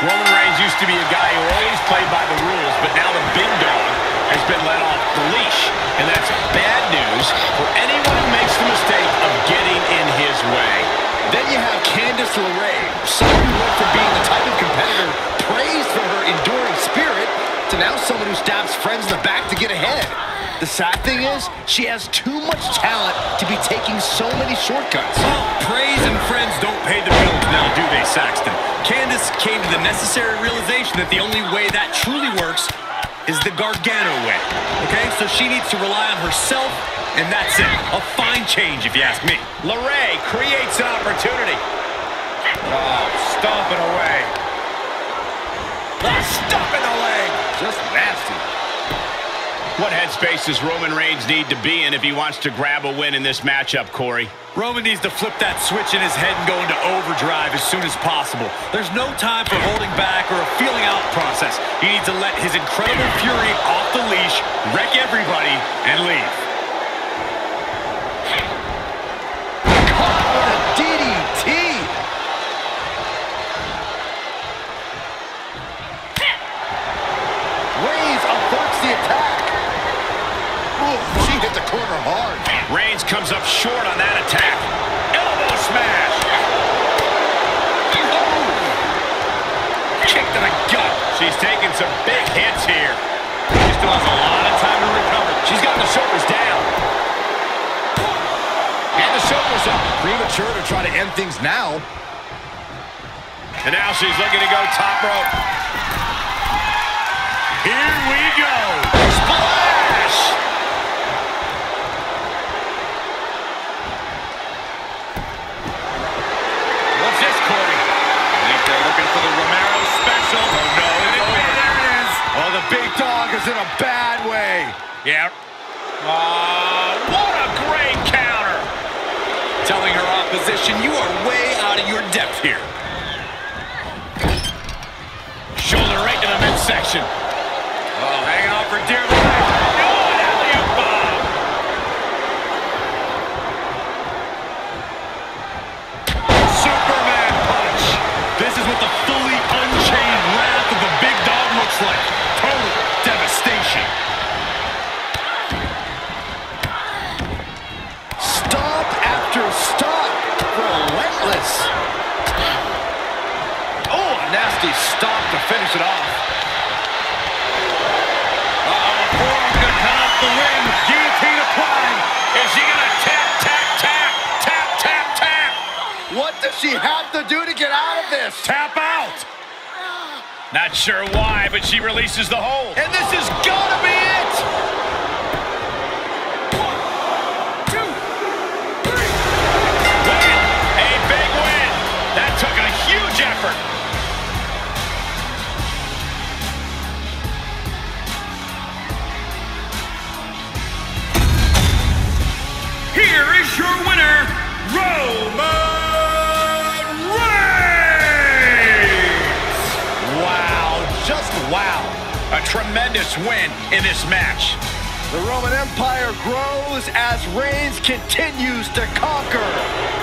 Roman Reigns used to be a guy who always played by the rules, but now the big dog has been let off the leash. And that's bad news for anyone who makes the mistake of getting in his way. Then you have Candice LeRae, someone who went from being the type of competitor praised for her enduring spirit to now someone who stabs friends in the back to get ahead. The sad thing is, she has too much talent to be taking so many shortcuts. Well, praise necessary realization that the only way that truly works is the Gargano way, okay? So she needs to rely on herself, and that's it. A fine change, if you ask me. LeRae creates an opportunity. Oh, stomping away. Oh, stomping the leg. Just. What headspace does Roman Reigns need to be in if he wants to grab a win in this matchup, Corey? Roman needs to flip that switch in his head and go into overdrive as soon as possible. There's no time for holding back or a feeling out process. He needs to let his incredible fury off the leash, wreck everybody, and leave. Corner hard. Reigns comes up short on that attack. Elbow smash. Kick to the gut. She's taking some big hits here. She still has a lot of time to recover. She's got the shoulders down. And the shoulders up. Premature to try to end things now. And now she's looking to go top rope. Here we go. Splash! What's this, Corey? I think they're looking for the Romero special. Oh, no. Oh, there it is. Oh, the big is in a bad way. Yeah. Uh, what a great counter. Telling her opposition, you are way out of your depth here. Shoulder right to the midsection. Oh, hanging on for dear life. After stomp. Relentless. Oh, a nasty stomp to finish it off. Forearm's gonna cut off the. Is she gonna tap, tap, tap, tap, tap, tap? What does she have to do to get out of this? Tap out. Not sure why, but she releases the hold. And this is gotta be it! Here is your winner, Roman Reigns! Wow, just wow. A tremendous win in this match. The Roman Empire grows as Reigns continues to conquer.